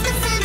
It's the